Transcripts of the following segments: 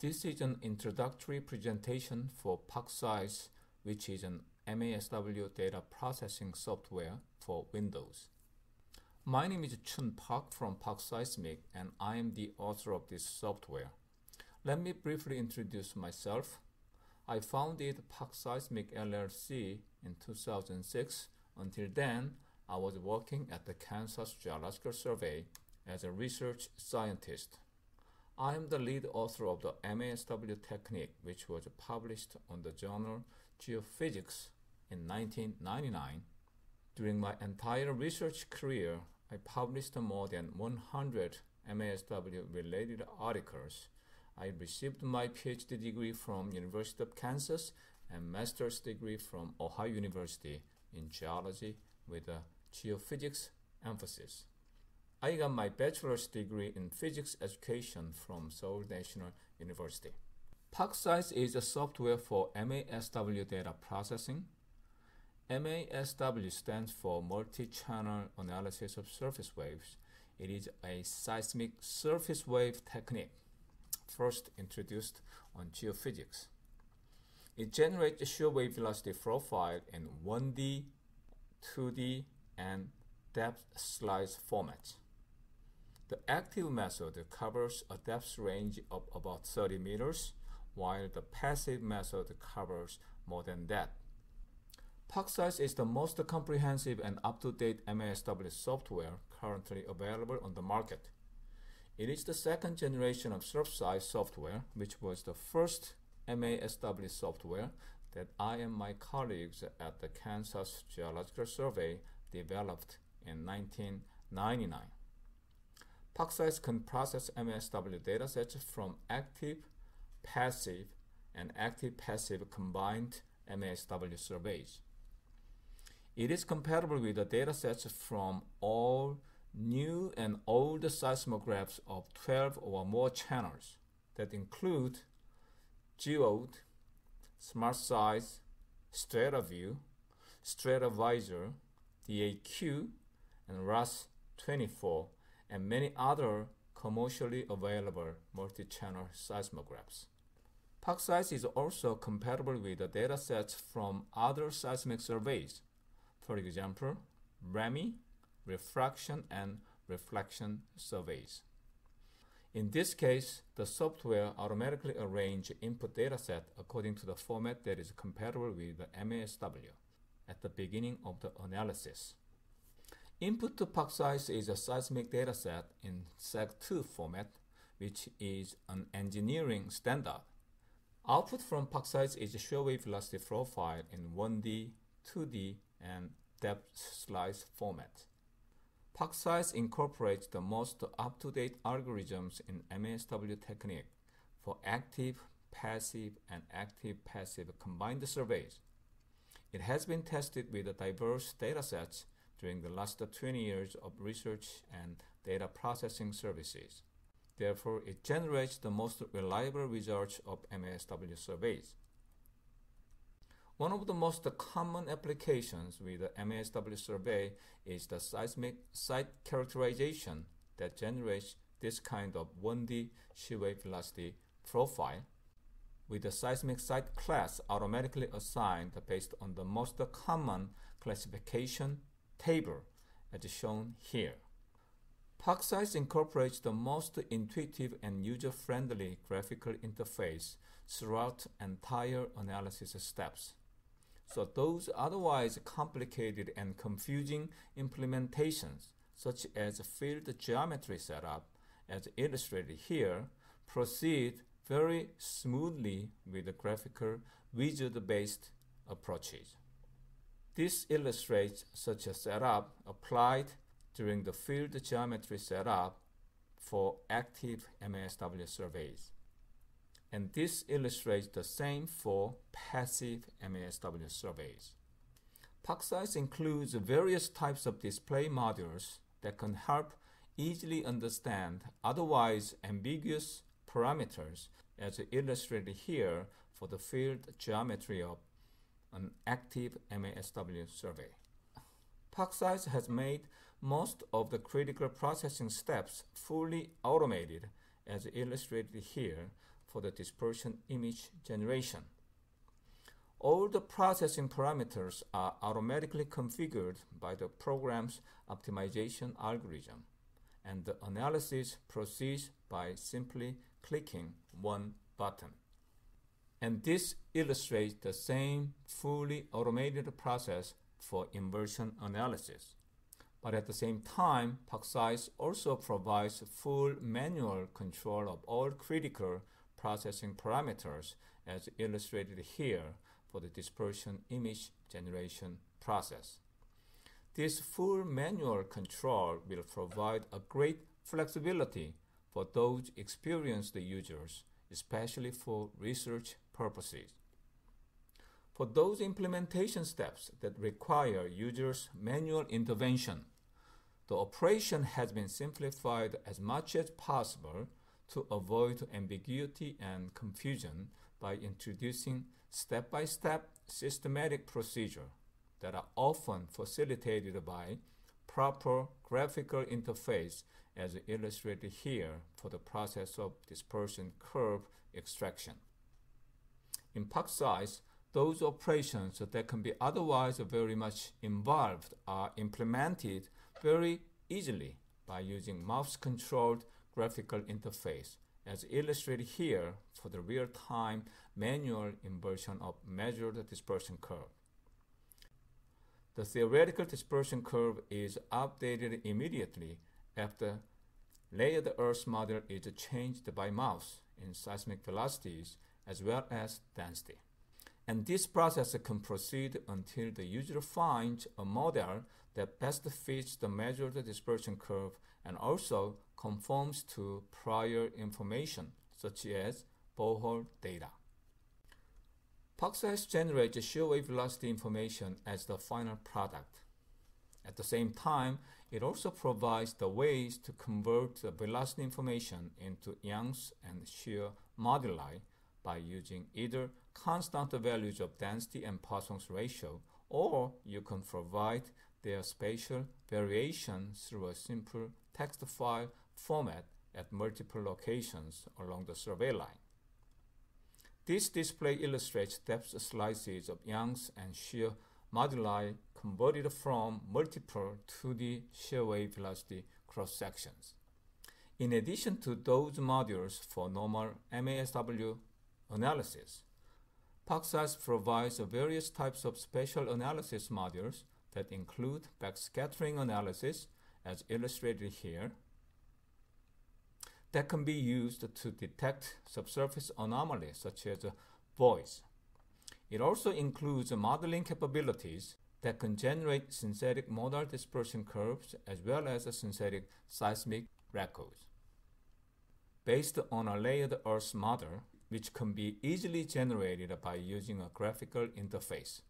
This is an introductory presentation for ParkSeis, which is an MASW data processing software for Windows. My name is Choon Park from ParkSeismic and I am the author of this software. Let me briefly introduce myself. I founded ParkSeismic LLC in 2006. Until then, I was working at the Kansas Geological Survey as a research scientist. I am the lead author of the MASW technique, which was published on the journal Geophysics in 1999. During my entire research career, I published more than 100 MASW related articles. I received my PhD degree from University of Kansas and master's degree from Ohio University in geology with a geophysics emphasis. I got my bachelor's degree in physics education from Seoul National University. ParkSeis is a software for MASW data processing. MASW stands for multi-channel analysis of surface waves. It is a seismic surface wave technique first introduced on geophysics. It generates a shear wave velocity profile in 1D, 2D, and depth slice formats. The active method covers a depth range of about 30 meters, while the passive method covers more than that. ParkSeis is the most comprehensive and up-to-date MASW software currently available on the market. It is the second generation of SurfSeis software, which was the first MASW software that I and my colleagues at the Kansas Geological Survey developed in 1999. ParkSeis can process MASW datasets from active, passive, and active-passive combined MSW surveys. It is compatible with the datasets from all new and old seismographs of 12 or more channels that include Geode, SmartSeis, StrataView, StrataVisor, DAQ, and RAS-24 and many other commercially available multi-channel seismographs. ParkSeis is also compatible with the datasets from other seismic surveys, for example, ReMi, refraction and reflection surveys. In this case, the software automatically arranges input dataset according to the format that is compatible with the MASW at the beginning of the analysis. Input to ParkSeis is a seismic dataset in SEG2 format, which is an engineering standard. Output from ParkSeis is a shear wave velocity profile in 1D, 2D, and depth slice format. ParkSeis incorporates the most up-to-date algorithms in MASW technique for active, passive, and active-passive combined surveys. It has been tested with diverse datasets during the last 20 years of research and data processing services. Therefore, it generates the most reliable results of MASW surveys. One of the most common applications with the MASW survey is the seismic site characterization that generates this kind of 1D shear wave velocity profile with the seismic site class automatically assigned based on the most common classification table as shown here. ParkSeis incorporates the most intuitive and user-friendly graphical interface throughout entire analysis steps. So those otherwise complicated and confusing implementations, such as field geometry setup, as illustrated here, proceed very smoothly with graphical wizard-based approaches. This illustrates such a setup applied during the field geometry setup for active MASW surveys. And this illustrates the same for passive MASW surveys. ParkSeis includes various types of display modules that can help easily understand otherwise ambiguous parameters as illustrated here for the field geometry of an active MASW survey. ParkSeis has made most of the critical processing steps fully automated as illustrated here for the dispersion image generation. All the processing parameters are automatically configured by the program's optimization algorithm, and the analysis proceeds by simply clicking one button. And this illustrates the same fully automated process for inversion analysis. But at the same time, ParkSeis also provides full manual control of all critical processing parameters as illustrated here for the dispersion image generation process. This full manual control will provide a great flexibility for those experienced users, especially for research purposes. For those implementation steps that require users' manual intervention, the operation has been simplified as much as possible to avoid ambiguity and confusion by introducing step-by-step systematic procedure that are often facilitated by proper graphical interface as illustrated here for the process of dispersion curve extraction. In ParkSeis, those operations that can be otherwise very much involved are implemented very easily by using mouse-controlled graphical interface as illustrated here for the real-time manual inversion of measured dispersion curve. The theoretical dispersion curve is updated immediately after layered Earth model is changed by mouse in seismic velocities as well as density. And this process can proceed until the user finds a model that best fits the measured dispersion curve and also conforms to prior information such as borehole data. ParkSeis generates shear wave velocity information as the final product. At the same time, it also provides the ways to convert the velocity information into Young's and shear moduli by using either constant values of density and Poisson's ratio, or you can provide their spatial variation through a simple text file format at multiple locations along the survey line. This display illustrates depth slices of Young's and shear moduli converted from multiple 2D shear wave velocity cross sections. In addition to those modules for normal MASW analysis, ParkSeis provides various types of spatial analysis modules that include backscattering analysis, as illustrated here, that can be used to detect subsurface anomalies such as voids. It also includes modeling capabilities that can generate synthetic modal dispersion curves as well as synthetic seismic records. Based on a layered Earth model, which can be easily generated by using a graphical interface.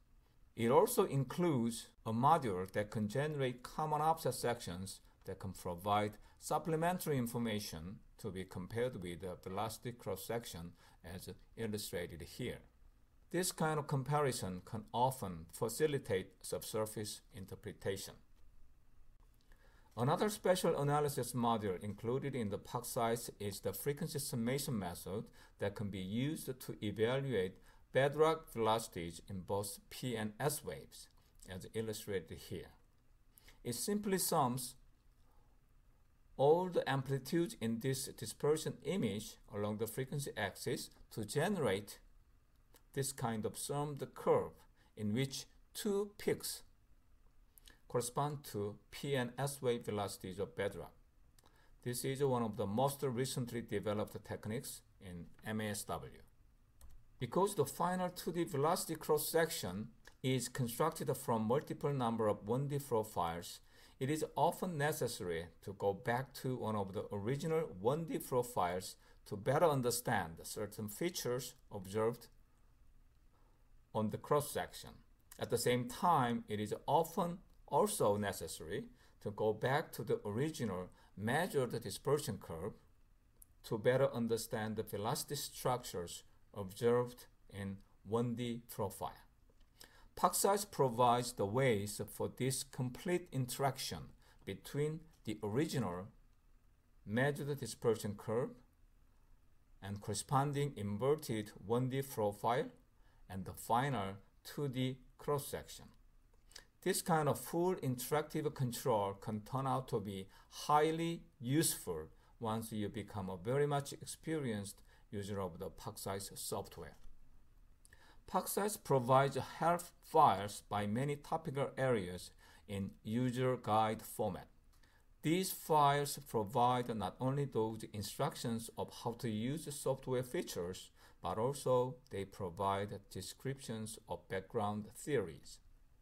It also includes a module that can generate common offset sections that can provide supplementary information to be compared with the velocity cross-section as illustrated here. This kind of comparison can often facilitate subsurface interpretation. Another special analysis module included in the ParkSeis is the frequency summation method that can be used to evaluate bedrock velocities in both P and S waves, as illustrated here. It simply sums all the amplitudes in this dispersion image along the frequency axis to generate this kind of summed curve in which two peaks correspond to P and S wave velocities of bedrock. This is one of the most recently developed techniques in MASW. Because the final 2D velocity cross-section is constructed from multiple number of 1D profiles, it is often necessary to go back to one of the original 1D profiles to better understand certain features observed on the cross-section. At the same time, it is often also necessary to go back to the original measured dispersion curve to better understand the velocity structures observed in 1D profile. ParkSeis provides the ways for this complete interaction between the original measured dispersion curve and corresponding inverted 1D profile and the final 2D cross section. This kind of full interactive control can turn out to be highly useful once you become a very much experienced user of the ParkSeis software. ParkSeis provides help files by many topical areas in user guide format. These files provide not only those instructions of how to use software features, but also they provide descriptions of background theories.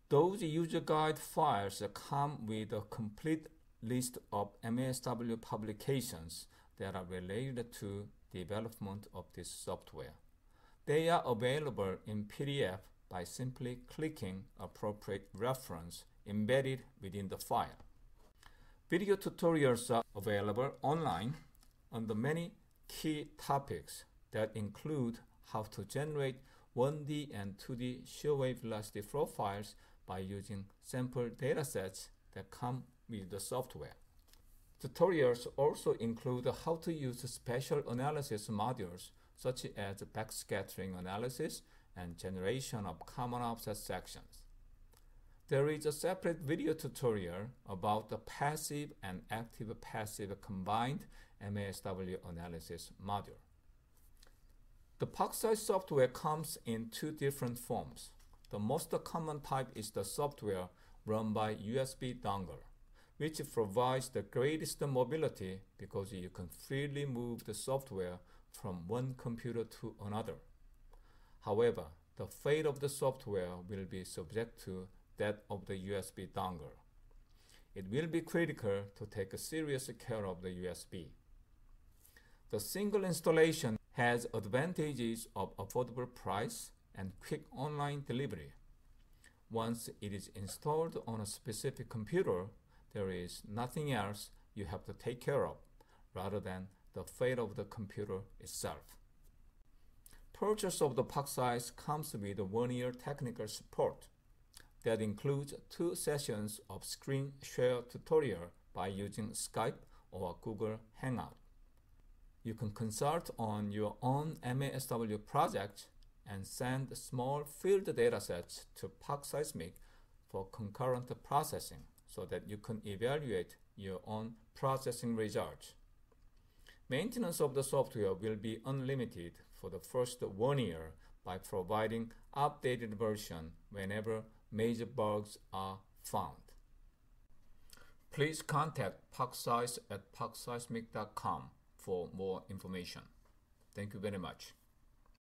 Those user guide files come with a complete list of MSW publications that are related to development of this software. They are available in PDF by simply clicking appropriate reference embedded within the file. Video tutorials are available online on the many key topics that include how to generate 1D and 2D shear wave velocity profiles by using sample datasets that come with the software. Tutorials also include how to use spatial analysis modules such as backscattering analysis and generation of common offset sections. There is a separate video tutorial about the passive and active passive combined MASW analysis module. The ParkSeis software comes in two different forms. The most common type is the software run by USB dongle, which provides the greatest mobility because you can freely move the software from one computer to another. However, the fate of the software will be subject to that of the USB dongle. It will be critical to take serious care of the USB. The single installation has advantages of affordable price and quick online delivery. Once it is installed on a specific computer, there is nothing else you have to take care of rather than the fate of the computer itself. Purchase of the ParkSeis comes with one year technical support that includes two sessions of screen share tutorial by using Skype or Google Hangout. You can consult on your own MASW project and send small field datasets to ParkSeismic for concurrent processing so that you can evaluate your own processing results. Maintenance of the software will be unlimited for the first one year by providing updated version whenever major bugs are found. Please contact ParkSeis at parkseismic.com for more information. Thank you very much.